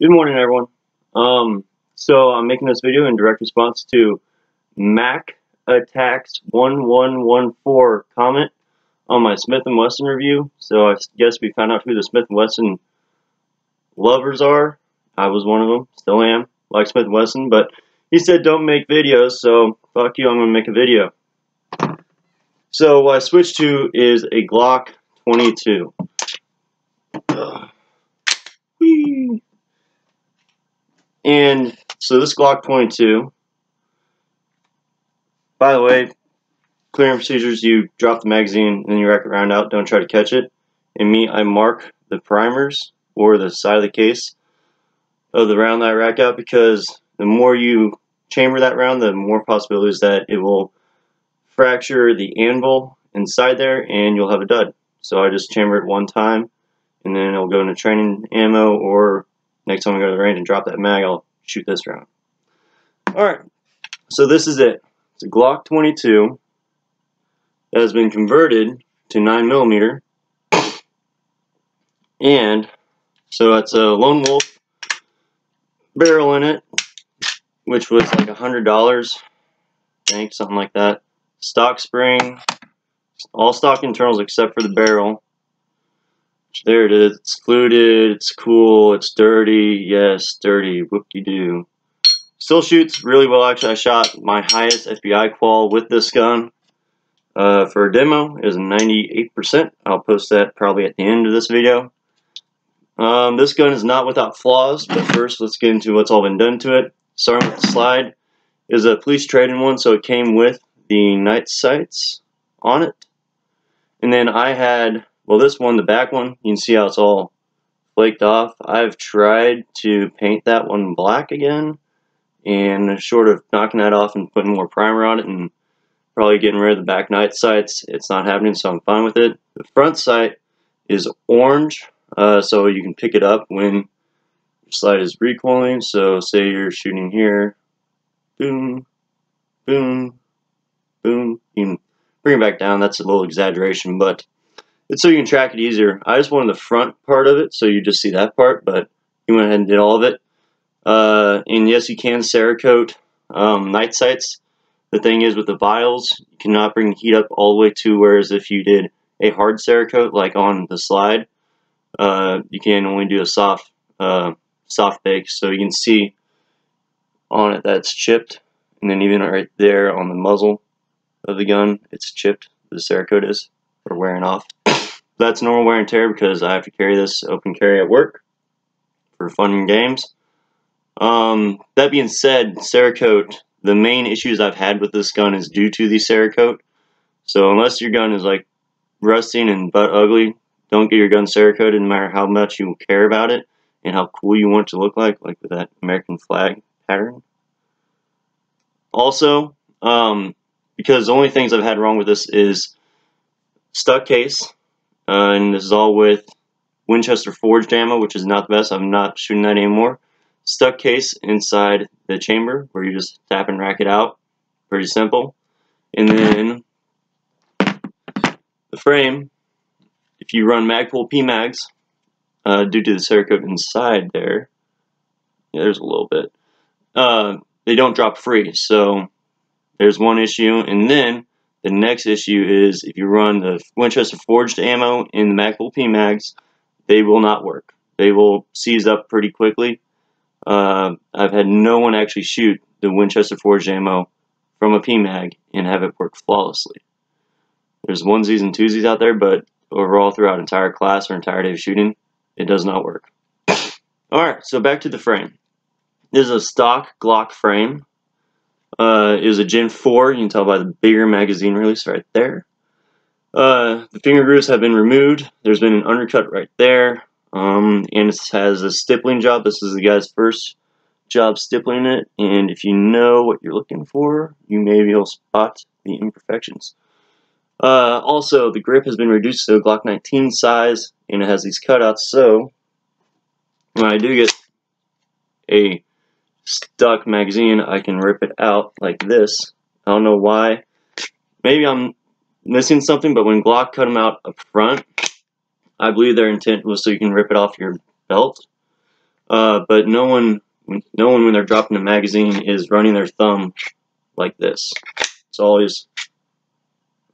Good morning, everyone. Um, so I'm making this video in direct response to Mac Attacks 1114 comment on my Smith & Wesson review. So I guess we found out who the Smith & Wesson lovers are. I was one of them, still am, like Smith & Wesson, but he said don't make videos, so fuck you, I'm going to make a video. So what I switched to is a Glock 22. And so this Glock 22, by the way, clearing procedures, you drop the magazine and you rack the round out, don't try to catch it. And me, I mark the primers or the side of the case of the round that I rack out because the more you chamber that round, the more possibilities that it will fracture the anvil inside there and you'll have a dud. So I just chamber it one time and then it'll go into training ammo or next time I go to the range and drop that mag, I'll shoot this round. Alright, so this is it. It's a Glock 22 that has been converted to 9mm. And so it's a Lone Wolf barrel in it, which was like a $100, I think, something like that. Stock spring, all stock internals except for the barrel. There it is. It's fluted. It's cool. It's dirty. Yes, dirty. Whoop-de-doo. Still shoots really well. Actually, I shot my highest FBI qual with this gun uh, for a demo. is 98%. I'll post that probably at the end of this video. Um, this gun is not without flaws, but first let's get into what's all been done to it. Starting with the slide is a police trading one, so it came with the night sights on it. And then I had well, this one, the back one, you can see how it's all flaked off. I've tried to paint that one black again, and short of knocking that off and putting more primer on it and probably getting rid of the back night sights, it's not happening, so I'm fine with it. The front sight is orange, uh, so you can pick it up when your slide is recoiling. So say you're shooting here, boom, boom, boom. You can bring it back down. That's a little exaggeration, but it's so you can track it easier. I just wanted the front part of it, so you just see that part, but he went ahead and did all of it. Uh, and yes, you can Cerakote um, night sights. The thing is with the vials, you cannot bring heat up all the way to whereas if you did a hard Cerakote, like on the slide, uh, you can only do a soft uh, soft bake. So you can see on it that's chipped, and then even right there on the muzzle of the gun, it's chipped. The Cerakote is, or wearing off. That's normal wear and tear because I have to carry this open carry at work for fun and games. Um, that being said, Cerakote, the main issues I've had with this gun is due to the Cerakote. So unless your gun is like rusting and butt ugly, don't get your gun Cerakoted no matter how much you care about it and how cool you want it to look like, like with that American flag pattern. Also, um, because the only things I've had wrong with this is stuck case. Uh, and this is all with Winchester forged ammo, which is not the best. I'm not shooting that anymore. Stuck case inside the chamber where you just tap and rack it out. Pretty simple. And then the frame, if you run Magpul PMags, uh, due to the Cerakote inside there, yeah, there's a little bit, uh, they don't drop free. So there's one issue. And then the next issue is if you run the Winchester Forged ammo in the Magpul PMags, they will not work. They will seize up pretty quickly. Uh, I've had no one actually shoot the Winchester Forged ammo from a PMag and have it work flawlessly. There's onesies and twosies out there, but overall throughout entire class or entire day of shooting, it does not work. Alright, so back to the frame. This is a stock Glock frame uh, is a Gen 4. You can tell by the bigger magazine release right there. Uh, the finger grooves have been removed. There's been an undercut right there. Um, and it has a stippling job. This is the guy's first job stippling it. And if you know what you're looking for, you may be able to spot the imperfections. Uh, also, the grip has been reduced to a Glock 19 size, and it has these cutouts. So, when I do get a stuck magazine, I can rip it out like this. I don't know why. Maybe I'm missing something, but when Glock cut them out up front, I believe their intent was so you can rip it off your belt. Uh, but no one, no one when they're dropping a magazine is running their thumb like this. It's always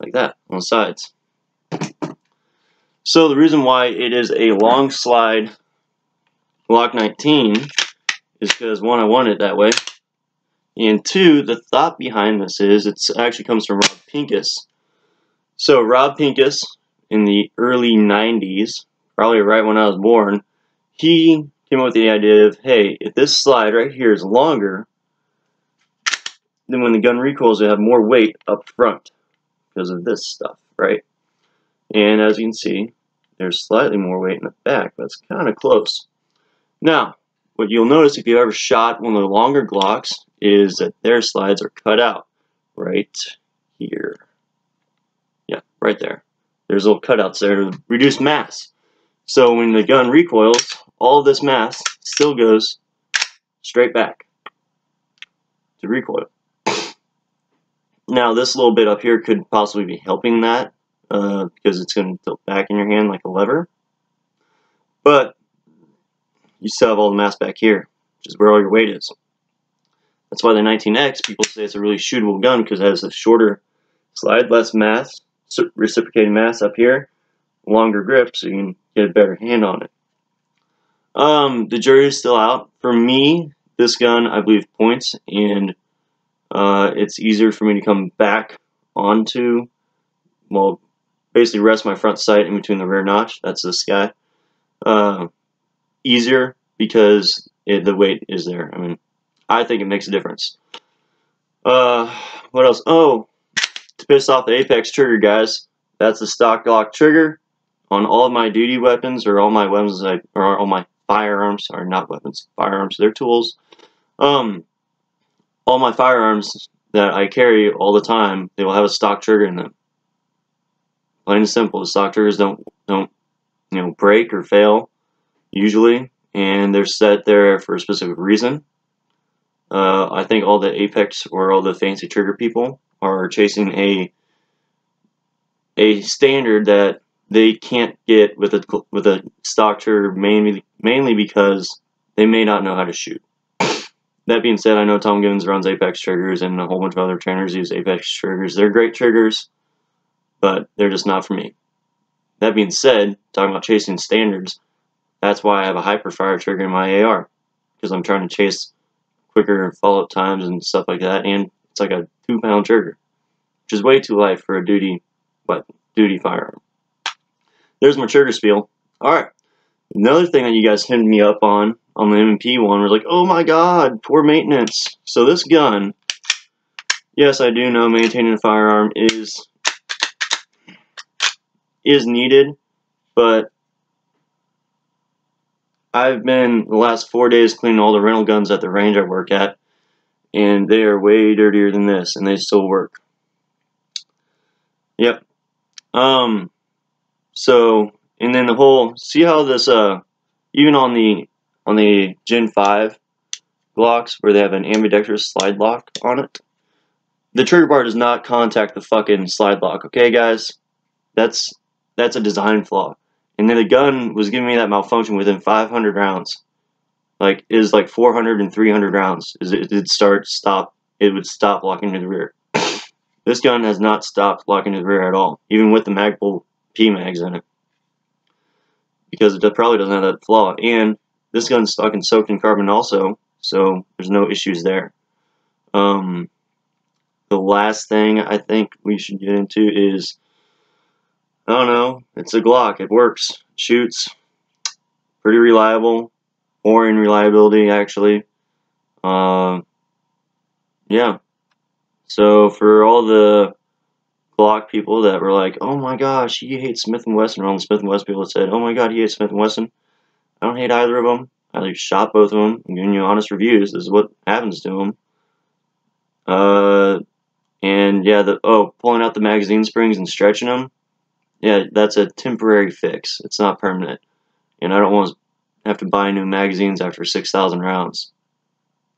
like that on the sides. So the reason why it is a long slide Glock 19 is because one, I want it that way, and two, the thought behind this is it actually comes from Rob Pincus. So Rob Pincus in the early 90s, probably right when I was born, he came up with the idea of, hey, if this slide right here is longer, then when the gun recoils, it have more weight up front because of this stuff, right? And as you can see, there's slightly more weight in the back, but it's kind of close. Now, what you'll notice if you ever shot one of the longer Glocks is that their slides are cut out right here. Yeah, right there. There's little cutouts there to reduce mass. So when the gun recoils, all this mass still goes straight back to recoil. Now this little bit up here could possibly be helping that uh, because it's going to tilt back in your hand like a lever. But you still have all the mass back here, which is where all your weight is. That's why the 19X, people say it's a really shootable gun because it has a shorter slide, less mass, reciprocating mass up here, longer grip so you can get a better hand on it. Um, the jury is still out. For me, this gun, I believe, points, and uh, it's easier for me to come back onto, well, basically rest my front sight in between the rear notch. That's this guy. Uh, easier because it, the weight is there. I mean, I think it makes a difference. Uh, what else? Oh, to piss off the Apex trigger guys, that's the stock Glock trigger on all of my duty weapons or all my weapons, I, or all my firearms, are not weapons, firearms, they're tools. Um, all my firearms that I carry all the time, they will have a stock trigger in them. Plain and simple, the stock triggers don't don't you know break or fail usually, and they're set there for a specific reason. Uh, I think all the Apex or all the fancy trigger people are chasing a a standard that they can't get with a with a stock trigger mainly mainly because they may not know how to shoot. That being said, I know Tom Givens runs Apex triggers and a whole bunch of other trainers use Apex triggers. They're great triggers, but they're just not for me. That being said, talking about chasing standards, that's why I have a Hiperfire trigger in my AR because I'm trying to chase quicker follow-up times and stuff like that, and it's like a two-pound trigger, which is way too light for a duty, but duty firearm. There's my trigger spiel. All right. Another thing that you guys hit me up on on the M&P one was like, oh my god, poor maintenance. So this gun, yes, I do know maintaining a firearm is is needed, but I've been the last four days cleaning all the rental guns at the range I work at, and they are way dirtier than this, and they still work. Yep. Um. So, and then the whole see how this uh, even on the on the Gen Five Glocks where they have an ambidextrous slide lock on it, the trigger bar does not contact the fucking slide lock. Okay, guys, that's that's a design flaw. And then the gun was giving me that malfunction within 500 rounds. Like, is like 400 and 300 rounds. It did start, stop, it would stop locking to the rear. this gun has not stopped locking to the rear at all, even with the Magpul P-Mags in it. Because it probably doesn't have that flaw. And this gun's stuck and soaked in carbon also, so there's no issues there. Um, the last thing I think we should get into is I don't know. It's a Glock. It works. Shoots. Pretty reliable. Or in reliability, actually. Uh, yeah. So for all the Glock people that were like, "Oh my gosh, he hates Smith and Wesson," or all the Smith and Wesson people that said, "Oh my god, he hates Smith and Wesson." I don't hate either of them. I shot both of them. I'm giving you honest reviews. This is what happens to them. Uh, and yeah, the oh, pulling out the magazine springs and stretching them yeah, that's a temporary fix. It's not permanent. And I don't want to have to buy new magazines after 6,000 rounds.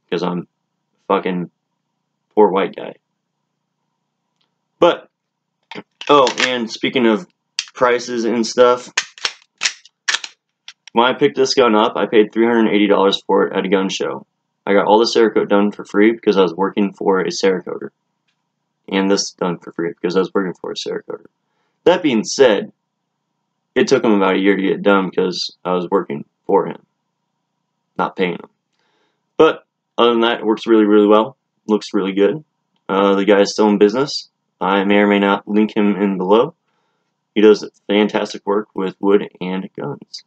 Because I'm fucking poor white guy. But, oh, and speaking of prices and stuff, when I picked this gun up, I paid $380 for it at a gun show. I got all the Cerakote done for free because I was working for a Cerakoter. And this done for free because I was working for a Cerakoter. That being said, it took him about a year to get done because I was working for him, not paying him. But other than that, it works really, really well. Looks really good. Uh, the guy is still in business. I may or may not link him in below. He does fantastic work with wood and guns.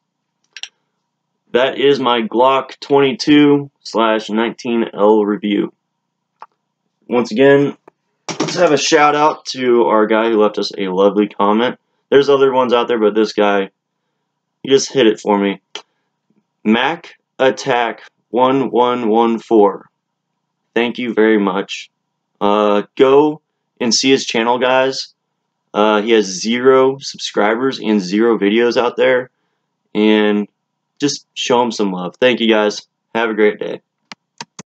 That is my Glock 22 slash 19L review. Once again, let's have a shout out to our guy who left us a lovely comment. There's other ones out there, but this guy, he just hit it for me. Mac Attack 1114. Thank you very much. Uh, go and see his channel, guys. Uh, he has zero subscribers and zero videos out there. And just show him some love. Thank you, guys. Have a great day.